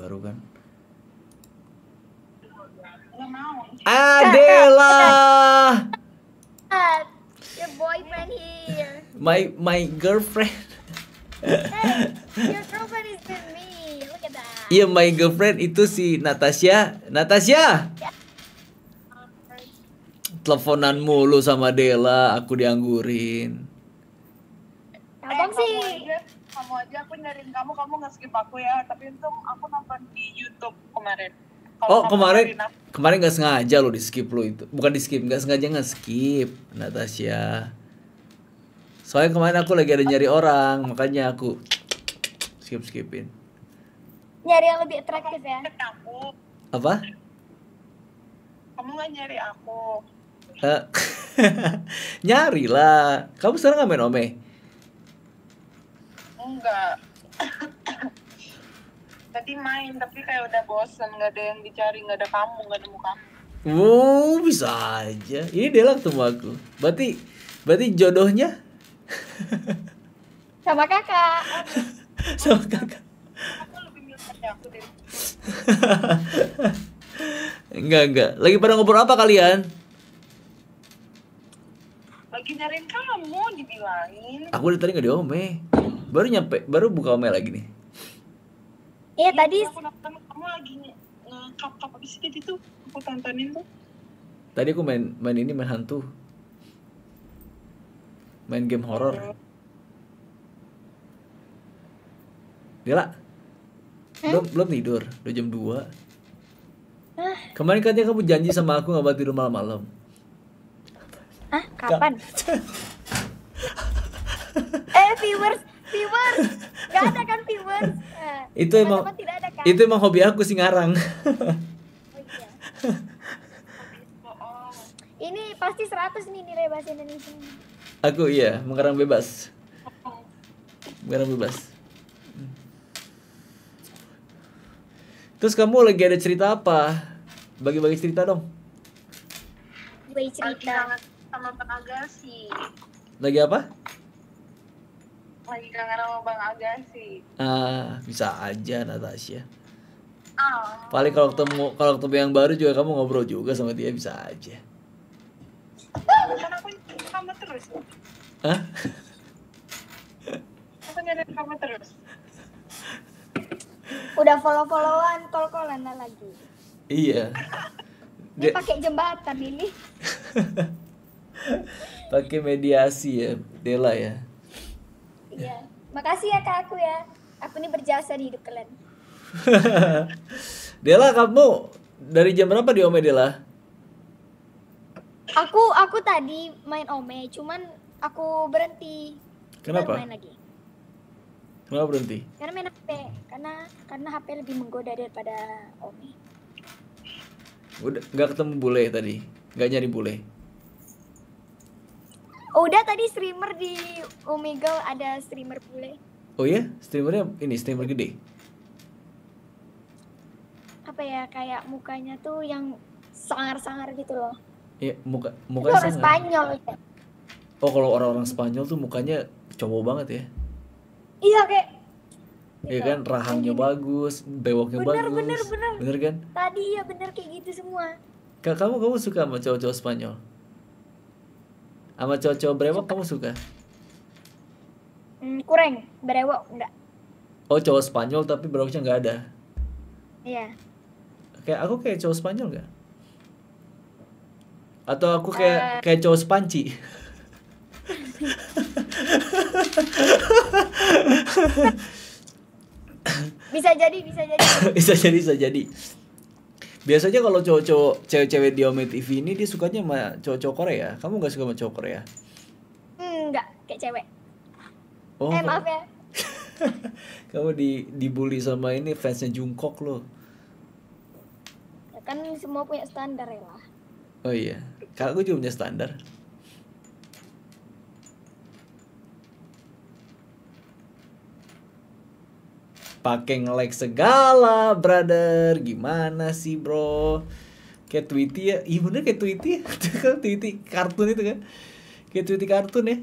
baru kan. Adela your boyfriend here. my my girlfriend Hey, your girlfriend is with me. Look at that. Iya my girlfriend itu si Natasha Natasha Teleponan mulu sama Dela Aku dianggurin Abang sih. Kamu aja, aku nyariin kamu, kamu nggak skip aku ya. Tapi untung aku nonton di YouTube kemarin. Kalau Oh kemarin aku, Kemarin gak sengaja lo di skip lo itu Bukan di skip Gak sengaja nggak skip Natasha Soalnya kemarin aku lagi ada nyari orang Makanya aku Skip skipin Nyari yang lebih atraktif ya. aku, Apa? kamu nggak nyari aku. Eh, nyari lah Kamu sekarang gak main ome? Enggak. Tadi main, tapi kayak udah bosen, nggak ada yang dicari, nggak ada kamu, nggak nemu kamu. Wow, bisa aja. Ini Dela ketemu aku. Berarti berarti jodohnya Sama kakak. sama kakak. Aku lebih milih aku deh. Enggak, enggak. Lagi pada ngobrol apa kalian? Lagi nyariin kamu, dibilangin. Aku dari tadi nggak di ome. Baru nyampe, baru buka ome lagi nih. Iya tadi Aku nonton kamu lagi nge- nge-cup-cup abis itu tuh. Aku tontonin tuh. Tadi aku main main ini main hantu. Main game horor. Dela. Belum belum tidur. Udah jam 2. Kemarin katanya kamu janji sama aku nggak bakal tidur malam-malam. Hah? Kapan? eh viewers, viewers. Gak ada kan viewers? Eh, Itu emang teman-teman tidak ada kan? itu emang hobi aku sih ngarang. Oh, iya. Ini pasti 100 nih nilai bahasa Indonesia. aku iya mengarang bebas. Mengarang bebas. Terus kamu lagi ada cerita apa? Bagi-bagi cerita dong. Lagi cerita. sama Bang Agassi. Lagi apa? Lagi kangen sama Bang Agassi. Ah, bisa aja Natasha. Ah. Paling kalau ketemu kalau ketemu yang baru juga kamu ngobrol juga sama dia bisa aja. Kan aku kamu terus. Hah? Aku nyariin kamu terus. Udah follow-followan, lah lagi. Iya. Ini Dia pakai jembatan ini. pakai mediasi ya, Dela ya. Iya. Makasih ya kak aku ya. Aku ini berjasa di hidup kalian. Dela kamu dari jam berapa di Ome Dela? Aku aku tadi main Ome, cuman aku berhenti. Kenapa? Main lagi. Kenapa berhenti? Karena main HP, karena karena HP lebih menggoda daripada Ome. Udah nggak ketemu bule tadi, nggak nyari bule. Oh, udah tadi streamer di Omegle ada streamer bule. Oh iya, streamernya ini streamer gede. Apa ya kayak mukanya tuh yang sangar-sangar gitu loh. Iya, muka mukanya orang sangat. Spanyol. ya. Oh kalau orang-orang Spanyol tuh mukanya cowok banget ya. Iya kayak Iya kan, rahangnya bagus, bewoknya Bener, bagus. bener, bener. Bener kan? tadi ya bener kayak gitu semua. Kak, kamu kamu suka sama cowok-cowok Spanyol? Sama cowok-cowok brewok kamu suka? Hmm, kurang, berewok enggak. Oh cowok Spanyol tapi brewoknya nggak ada. Iya. Kayak aku kayak cowok Spanyol nggak? Atau aku kayak Eh. kayak cowok Spanci? Bisa jadi, bisa jadi. bisa jadi bisa jadi. Biasanya kalau cowok-cowok cewek-cewek di Ome TV ini dia sukanya sama cowok-cowok Korea. Kamu nggak suka sama cowok Korea? Enggak, kayak cewek. Oh, eh, maaf ya. kamu di dibully sama ini fansnya Jungkook loh. Ya kan semua punya standar ya lah. Oh iya, kalau aku juga punya standar. Pakai nge-like segala, brother. Gimana sih, bro? Kayak Tweety ya. Iya bener kayak Tweety ya. Tweety kartun itu kan. Kayak Tweety kartun ya.